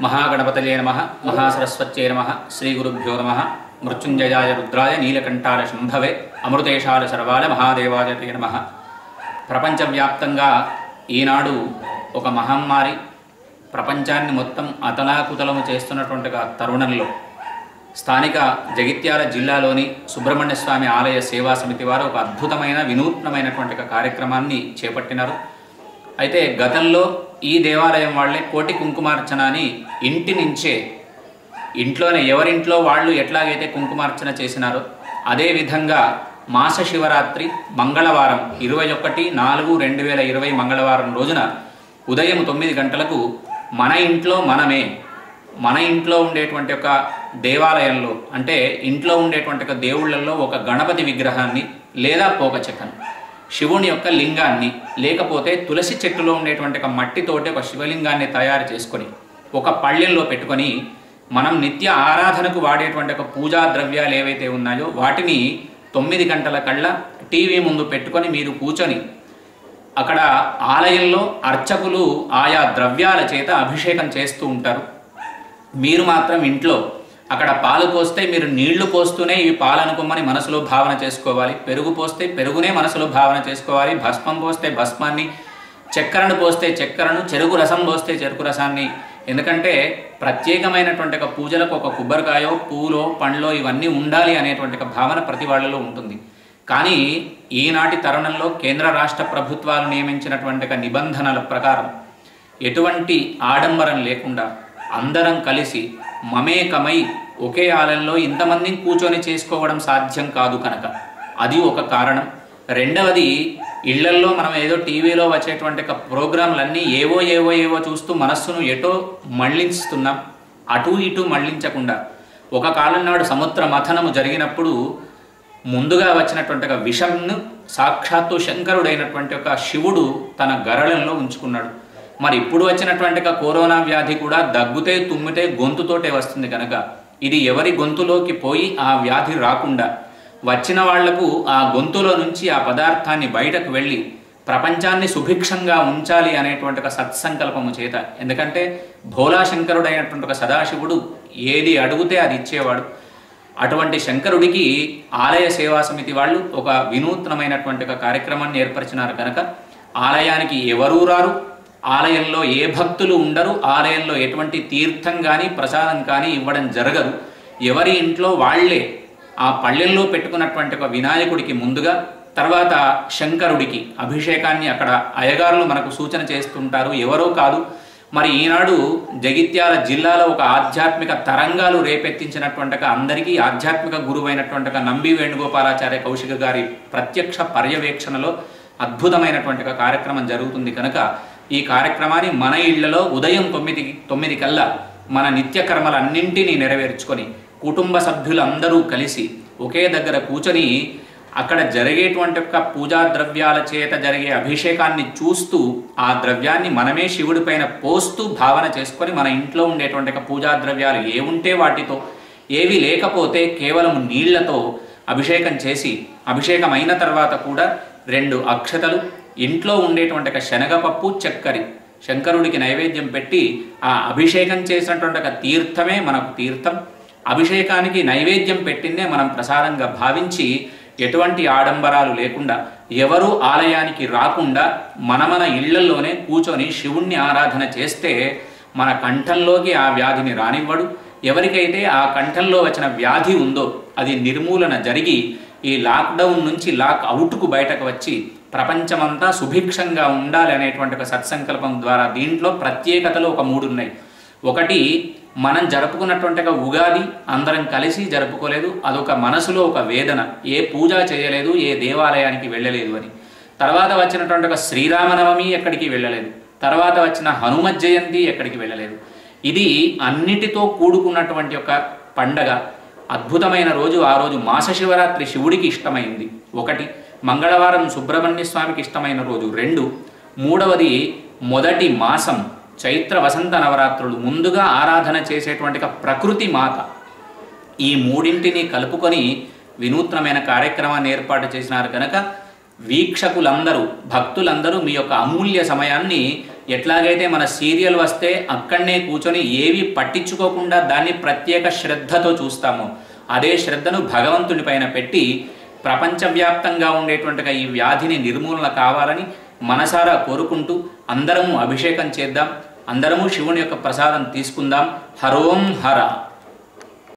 మహాగణపతయే నమ మహాసరస్వత్యై నమ శ్రీ గురుభ్యో నమ. మృత్యుంజయాయ రుద్రాయ నీలకంఠాల శంభవే అమృతేశాల సర్వాల మహాదేవాయ తే నమ. ప్రపంచవ్యాప్తంగా ఈనాడు ఒక మహమ్మారి ప్రపంచాన్ని మొత్తం అతలాకుతలము చేస్తున్నటువంటి తరుణంలో స్థానిక జగిత్యాల జిల్లాలోని సుబ్రహ్మణ్య స్వామి ఆలయ సేవా సమితి వారు ఒక అద్భుతమైన వినూత్నమైనటువంటి కార్యక్రమాన్ని చేపట్టినారు. అయితే గతంలో ఈ దేవాలయం వాళ్ళే కోటి కుంకుమార్చన అని ఇంటి నుంచే ఇంట్లోనే ఎవరింట్లో వాళ్ళు ఎట్లాగైతే కుంకుమార్చన చేసినారో అదే విధంగా మాస శివరాత్రి మంగళవారం ఇరవై ఒకటి నాలుగు రెండు వేల ఇరవై మంగళవారం రోజున ఉదయం తొమ్మిది గంటలకు మన ఇంట్లో మనమే మన ఇంట్లో ఉండేటువంటి ఒక దేవాలయంలో అంటే ఇంట్లో ఉండేటువంటి ఒక దేవుళ్ళల్లో ఒక గణపతి విగ్రహాన్ని లేదా పోక చెక్కను. శివుని యొక్క లింగాన్ని లేకపోతే తులసి చెట్టులో ఉండేటువంటి ఒక మట్టితోటి ఒక శివలింగాన్ని తయారు చేసుకొని ఒక పళ్ళెంలో పెట్టుకొని మనం నిత్య ఆరాధనకు వాడేటువంటి ఒక పూజా ద్రవ్యాలు ఏవైతే ఉన్నాయో వాటిని తొమ్మిది గంటల కల్లా టీవీ ముందు పెట్టుకొని మీరు కూర్చొని అక్కడ ఆలయంలో అర్చకులు ఆయా ద్రవ్యాల చేత అభిషేకం చేస్తూ ఉంటారు. మీరు మాత్రం ఇంట్లో అక్కడ పాలు పోస్తే మీరు నీళ్ళు పోస్తూనే ఇవి పాలనుకోమని మనసులో భావన చేసుకోవాలి. పెరుగు పోస్తే పెరుగునే మనసులో భావన చేసుకోవాలి. భస్మం పోస్తే భస్మాన్ని చక్కెరను పోస్తే చక్కెరను చెరుకు రసం పోస్తే చెరుకు రసాన్ని. ఎందుకంటే ప్రత్యేకమైనటువంటి ఒక పూజలకు ఒక కొబ్బరికాయో పూలో పండ్లో ఇవన్నీ ఉండాలి అనేటువంటి ఒక భావన ప్రతి వాళ్ళలో ఉంటుంది. కానీ ఈనాటి తరుణంలో కేంద్ర రాష్ట్ర ప్రభుత్వాలు నియమించినటువంటి ఒక నిబంధనల ప్రకారం ఎటువంటి ఆడంబరం లేకుండా అందరం కలిసి మమేకమై ఒకే ఆలయంలో ఇంతమందిని కూర్చొని చేసుకోవడం సాధ్యం కాదు కనుక. అది ఒక కారణం. రెండవది ఇళ్ళల్లో మనం ఏదో టీవీలో వచ్చేటువంటి ఒక ప్రోగ్రాంలన్నీ ఏవో ఏవో ఏవో చూస్తూ మనస్సును ఎటో మళ్ళిస్తున్నాం అటు ఇటు మళ్ళించకుండా. ఒక కాలం నాడు సముద్ర మథనము జరిగినప్పుడు ముందుగా వచ్చినటువంటి ఒక విషంను సాక్షాత్తు శంకరుడైనటువంటి ఒక శివుడు తన గరళంలో ఉంచుకున్నాడు. మరి ఇప్పుడు వచ్చినటువంటి కరోనా వ్యాధి కూడా దగ్గుతే తుమ్మితే గొంతుతోటే వస్తుంది కనుక. ఇది ఎవరి గొంతులోకి పోయి ఆ వ్యాధి రాకుండా వచ్చిన వాళ్ళకు ఆ గొంతులో నుంచి ఆ పదార్థాన్ని బయటకు వెళ్ళి ప్రపంచాన్ని సుభిక్షంగా ఉంచాలి అనేటువంటి ఒక సత్సంకల్పము చేత. ఎందుకంటే భోలాశంకరుడైనటువంటి ఒక సదాశివుడు ఏది అడిగితే అది ఇచ్చేవాడు. అటువంటి శంకరుడికి ఆలయ సేవా సమితి వాళ్ళు ఒక వినూత్నమైనటువంటి ఒక కార్యక్రమాన్ని ఏర్పరిచినారు కనుక. ఆలయానికి ఎవరూ రారు. ఆలయంలో ఏ భక్తులు ఉండరు ఆలయంలో ఎటువంటి తీర్థం కానీ ప్రసాదం కానీ ఇవ్వడం జరగదు. ఎవరి ఇంట్లో వాళ్ళే ఆ పళ్ళెల్లో పెట్టుకున్నటువంటి ఒక వినాయకుడికి ముందుగా తర్వాత శంకరుడికి అభిషేకాన్ని అక్కడ అయ్యగారులు మనకు సూచన చేస్తుంటారు. ఎవరో కాదు. మరి ఈనాడు జగిత్యాల జిల్లాలో ఒక ఆధ్యాత్మిక తరంగాలు రేపెత్తించినటువంటి అందరికీ ఆధ్యాత్మిక గురువైనటువంటి నంబి వేణుగోపాలాచార్య కౌశిక గారి ప్రత్యక్ష పర్యవేక్షణలో అద్భుతమైనటువంటి కార్యక్రమం జరుగుతుంది కనుక ఈ కార్యక్రమాన్ని మన ఇళ్ళలో ఉదయం తొమ్మిది తొమ్మిది కల్లా మన నిత్యకర్మలన్నింటినీ నెరవేర్చుకొని కుటుంబ సభ్యులందరూ కలిసి ఒకే దగ్గర కూర్చొని అక్కడ జరిగేటువంటి యొక్క పూజా ద్రవ్యాల చేత జరిగే అభిషేకాన్ని చూస్తూ ఆ ద్రవ్యాన్ని మనమే శివుడి పైన పోస్తూ భావన చేసుకొని మన ఇంట్లో ఉండేటువంటి పూజా ద్రవ్యాలు ఏముంటే వాటితో ఏవి లేకపోతే కేవలం నీళ్ళతో అభిషేకం చేసి అభిషేకం అయిన తర్వాత కూడా రెండు అక్షతలు ఇంట్లో ఉండేటువంటి ఒక శనగపప్పు చక్కరి శంకరుడికి నైవేద్యం పెట్టి ఆ అభిషేకం చేసినటువంటి ఒక తీర్థమే మనకు తీర్థం. అభిషేకానికి నైవేద్యం పెట్టిందే మనం ప్రసాదంగా భావించి ఎటువంటి ఆడంబరాలు లేకుండా ఎవరు ఆలయానికి రాకుండా మన మన ఇళ్ళలోనే కూర్చొని శివుణ్ణి ఆరాధన చేస్తే మన కంఠంలోకి ఆ వ్యాధిని రానివ్వడు. ఎవరికైతే ఆ కంఠంలో వచ్చిన వ్యాధి ఉందో అది నిర్మూలన జరిగి ఈ లాక్డౌన్ నుంచి లాక్ అవుట్కు బయటకు వచ్చి ప్రపంచమంతా సుభిక్షంగా ఉండాలి అనేటువంటి ఒక సత్సంకల్పం ద్వారా దీంట్లో ప్రత్యేకతలు ఒక మూడు ఉన్నాయి. ఒకటి మనం జరుపుకున్నటువంటి ఒక ఉగాది అందరం కలిసి జరుపుకోలేదు. అదొక మనసులో ఒక వేదన. ఏ పూజ చేయలేదు ఏ దేవాలయానికి వెళ్ళలేదు అని. తర్వాత వచ్చినటువంటి ఒక శ్రీరామనవమి ఎక్కడికి వెళ్ళలేదు. తర్వాత వచ్చిన హనుమ జయంతి ఎక్కడికి వెళ్ళలేదు. ఇది అన్నిటితో కూడుకున్నటువంటి ఒక పండగ. అద్భుతమైన రోజు ఆ రోజు మాస శివరాత్రి శివుడికి ఇష్టమైంది. ఒకటి మంగళవారం సుబ్రహ్మణ్య స్వామికి ఇష్టమైన రోజు. రెండు మూడవది మొదటి మాసం చైత్ర వసంత నవరాత్రులు ముందుగా ఆరాధన చేసేటువంటి ప్రకృతి మాత. ఈ మూడింటిని కలుపుకొని వినూత్నమైన కార్యక్రమాన్ని ఏర్పాటు చేసినారు కనుక వీక్షకులందరూ భక్తులందరూ మీ యొక్క అమూల్య సమయాన్ని ఎట్లాగైతే మన సీరియల్ వస్తే అక్కడనే కూర్చొని ఏవి పట్టించుకోకుండా దాన్ని ప్రత్యేక శ్రద్ధతో చూస్తాము. అదే శ్రద్ధను భగవంతుని పైన పెట్టి ప్రపంచవ్యాప్తంగా ఉండేటువంటి ఈ వ్యాధిని నిర్మూలన కావాలని మనసారా కోరుకుంటూ అందరము అభిషేకం చేద్దాం. అందరము శివుని యొక్క ప్రసాదం తీసుకుందాం. హరోం హర.